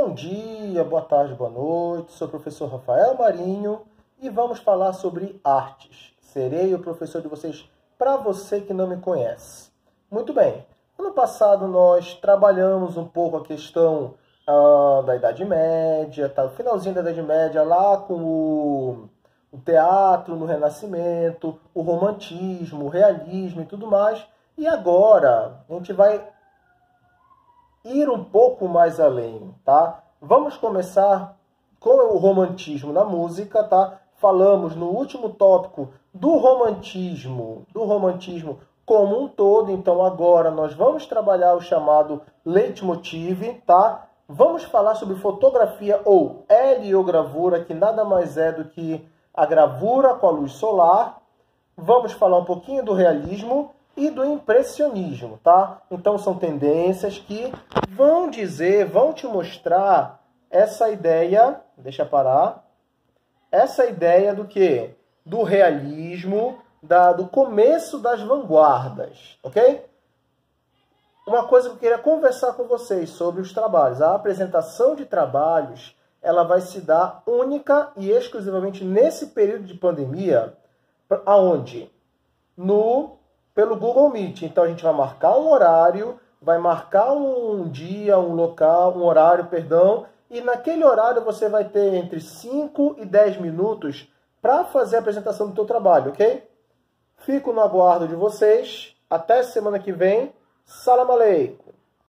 Bom dia, boa tarde, boa noite. Sou o professor Rafael Marinho e vamos falar sobre artes. Serei o professor de vocês para você que não me conhece. Muito bem. Ano passado nós trabalhamos um pouco a questão ah, da Idade Média, tá? O finalzinho da Idade Média lá com o, o teatro no Renascimento, o romantismo, o realismo e tudo mais. E agora a gente vai ir um pouco mais além, tá? Vamos começar com o romantismo na música, tá? Falamos no último tópico do romantismo, do romantismo como um todo, então agora nós vamos trabalhar o chamado leitmotiv, tá? Vamos falar sobre fotografia ou heliogravura, que nada mais é do que a gravura com a luz solar. Vamos falar um pouquinho do realismo e do impressionismo, tá? Então são tendências que vão dizer, vão te mostrar essa ideia, deixa parar, essa ideia do que? Do realismo, da, do começo das vanguardas, ok? Uma coisa que eu queria conversar com vocês sobre os trabalhos. A apresentação de trabalhos, ela vai se dar única e exclusivamente nesse período de pandemia, aonde? No pelo Google Meet. Então a gente vai marcar um horário, vai marcar um dia, um local, um horário, perdão, e naquele horário você vai ter entre 5 e 10 minutos para fazer a apresentação do teu trabalho, ok? Fico no aguardo de vocês. Até semana que vem. Salam aleikum.